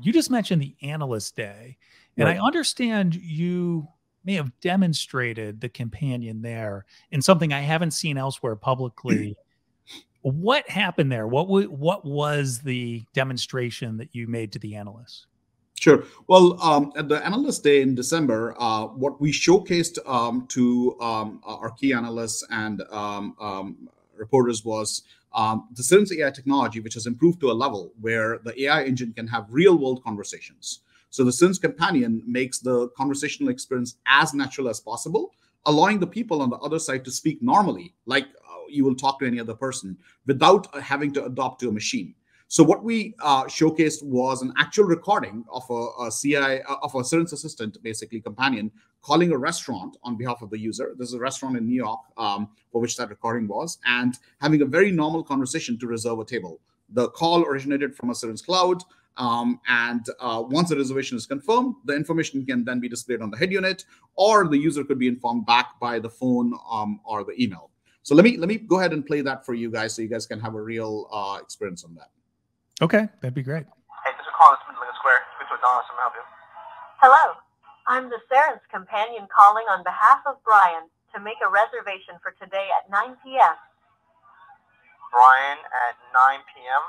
You just mentioned the analyst day, and right. I understand you may have demonstrated the companion there in something I haven't seen elsewhere publicly. what happened there? What what was the demonstration that you made to the analysts? Sure. Well, um, at the analyst day in December, uh, what we showcased um, to um, our key analysts and um, um, reporters was um, the Cerence AI technology, which has improved to a level where the AI engine can have real world conversations. So the Cerence Companion makes the conversational experience as natural as possible, allowing the people on the other side to speak normally, like uh, you will talk to any other person, without having to adopt to a machine. So what we uh, showcased was an actual recording of a, a CI uh, of a Cerence assistant, basically companion, calling a restaurant on behalf of the user. There's a restaurant in New York um, for which that recording was, and having a very normal conversation to reserve a table. The call originated from a Cerence cloud. Um, and uh, once the reservation is confirmed, the information can then be displayed on the head unit, or the user could be informed back by the phone um, or the email. So let me let me go ahead and play that for you guys, so you guys can have a real uh, experience on that. Okay, that'd be great. Hey, this is Carlos Lincoln Square. Speak to Adonis. I'm help you. Hello, I'm the Cerence companion calling on behalf of Brian to make a reservation for today at 9 p.m. Brian at 9 p.m.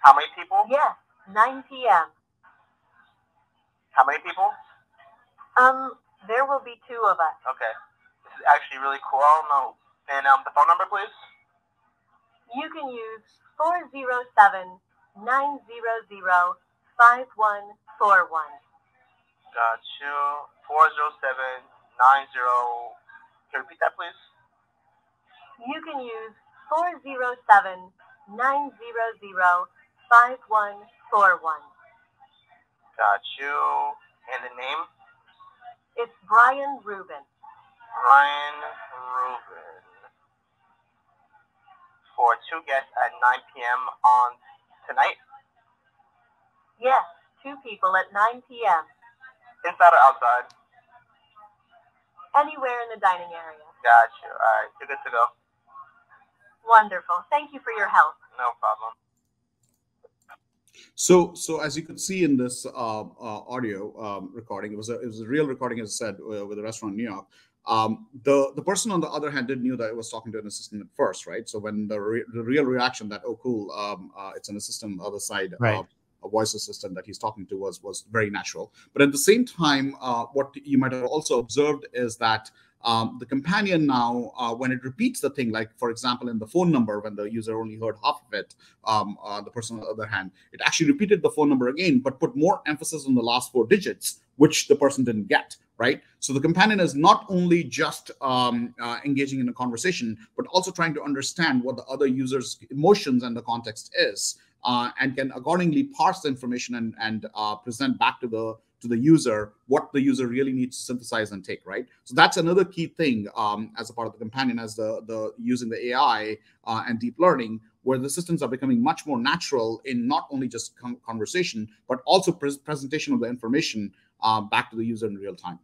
How many people? Yes, 9 p.m. How many people? Um, there will be two of us. Okay. This is actually really cool. I don't know. And um, the phone number, please? You can use 407 900 5141. Got you. 407 90. Can you repeat that, please? You can use 407 900 5141. Got you. And the name? It's Brian Rubin. Brian Rubin for two guests at 9 p.m. on tonight? Yes, two people at 9 p.m. Inside or outside? Anywhere in the dining area. Got you. All right, you're good to go. Wonderful. Thank you for your help. No problem. So, so as you could see in this uh, uh, audio um, recording, it was a it was a real recording, as I said, uh, with a restaurant in New York. Um, the the person on the other hand did knew that it was talking to an assistant at first, right? So when the, re- the real reaction that oh cool, um, uh, it's an assistant on the other side, right. Uh, a voice assistant that he's talking to was was very natural. But at the same time, uh, what you might have also observed is that um, the companion now, uh, when it repeats the thing, like for example, in the phone number, when the user only heard half of it, um, uh, the person on the other hand, it actually repeated the phone number again, but put more emphasis on the last four digits, which the person didn't get, right? So the companion is not only just um, uh, engaging in a conversation, but also trying to understand what the other user's emotions and the context is, uh, and can accordingly parse the information and, and uh, present back to the to the user what the user really needs to synthesize and take right so that's another key thing um, as a part of the companion as the the using the ai uh, and deep learning where the systems are becoming much more natural in not only just con- conversation but also pre- presentation of the information uh, back to the user in real time